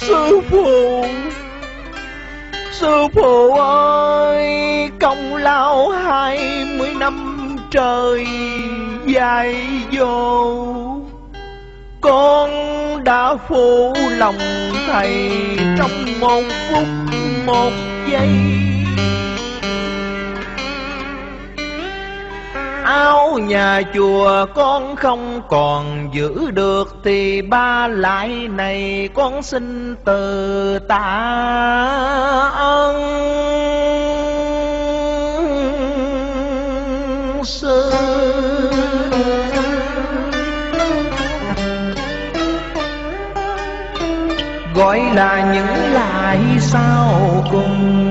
Sư phụ. Sư phụ ơi, Công lao hai mươi năm trời dài vô Con đã phụ lòng thầy Trong một phút một giây. Nhà chùa con không còn giữ được thì ba lại này con xin từ tạ ơn sư. Gọi là những lại sau cùng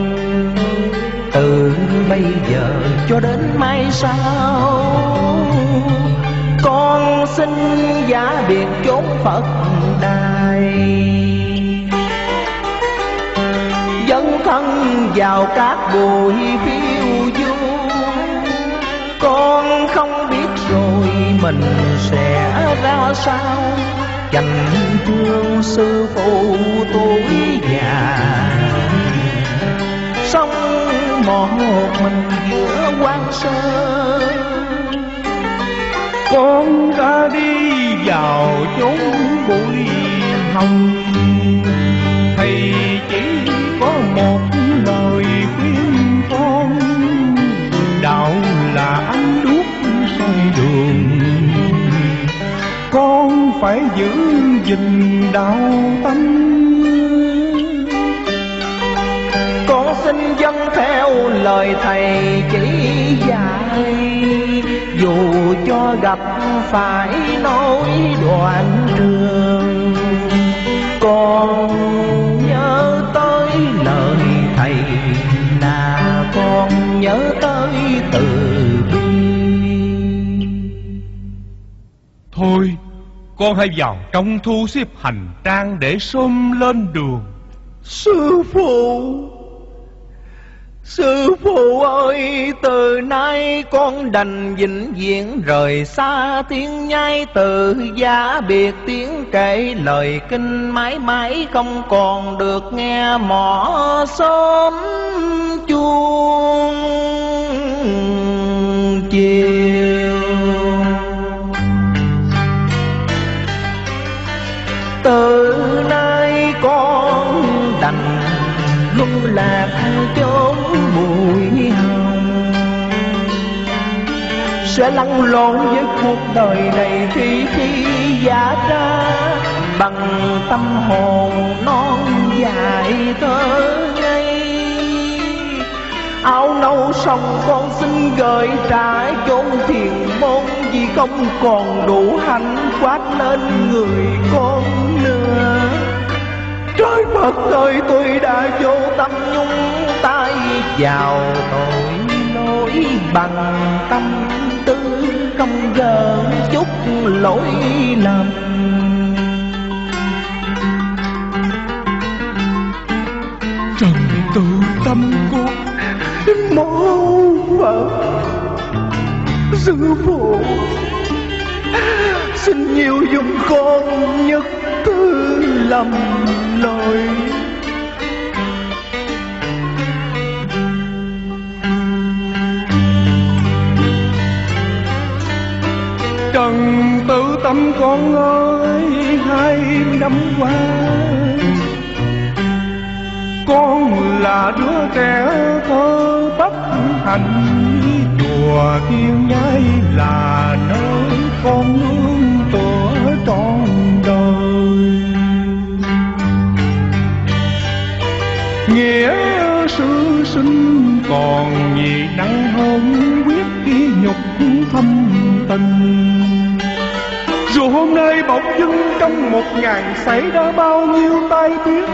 từ bây giờ cho đến mai sau. Con xin giả biệt chốn phật đài. Dấn thân vào các bụi phiêu du con không biết rồi mình sẽ ra sao. Dành thương sư phụ tuổi già một mình giữa quan Sơn, con ra đi vào chốn bụi hồng. Thầy chỉ có một lời khuyên con. Đạo là ánh đuốc soi đường. Con phải giữ gìn đạo tâm. Xin dâng theo lời thầy chỉ dạy. Dù cho gặp phải nỗi đoạn trường con nhớ tới lời thầy là con nhớ tới từ bi. Thôi con hãy vào trong thu xếp hành trang để xôm lên đường. Sư phụ Sư phụ ơi, Từ nay con đành vĩnh viễn Rời xa tiếng nhai, từ giá biệt tiếng kể Lời kinh mãi mãi không còn được nghe mỏ sớm chuông chiều. Luân lạc chốn bụi hồng. Sẽ lăn lộn với cuộc đời này khi khi giả ra bằng tâm hồn non dài thơ ngây. Áo nâu xong con xin gợi trả chốn thiền môn, vì không còn đủ hạnh quát lên người con trời phật ơi, tôi đã vô tâm nhung tay vào tội lỗi bằng tâm tư không gỡ chút lỗi lầm. Trần tự tâm con mô phật sư phụ xin nhiều dùng con nhất thứ lầm lỗi trần tự tâm con ơi, hai năm qua, con là đứa trẻ thơ bất hạnh chùa thiên nhai là nơi con nuôi. Nhục thâm tình. Dù hôm nay bỗng dưng trong một ngày xảy ra bao nhiêu tai tiếng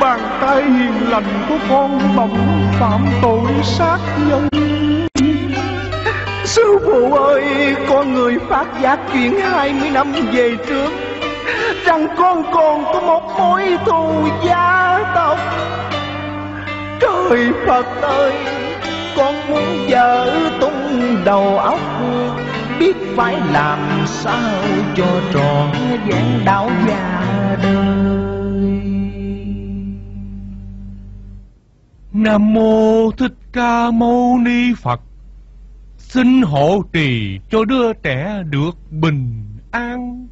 Bàn tay hiền lành của con bỗng phạm tội sát nhân. Sư phụ ơi, con người phát giác chuyện hai mươi năm về trước Rằng con còn có một mối thù gia tộc. Trời Phật ơi, con muốn vợ tung đầu óc. Biết phải làm sao cho tròn dáng đạo già đời. Nam mô thích ca mâu ni phật. Xin hộ trì cho đứa trẻ được bình an.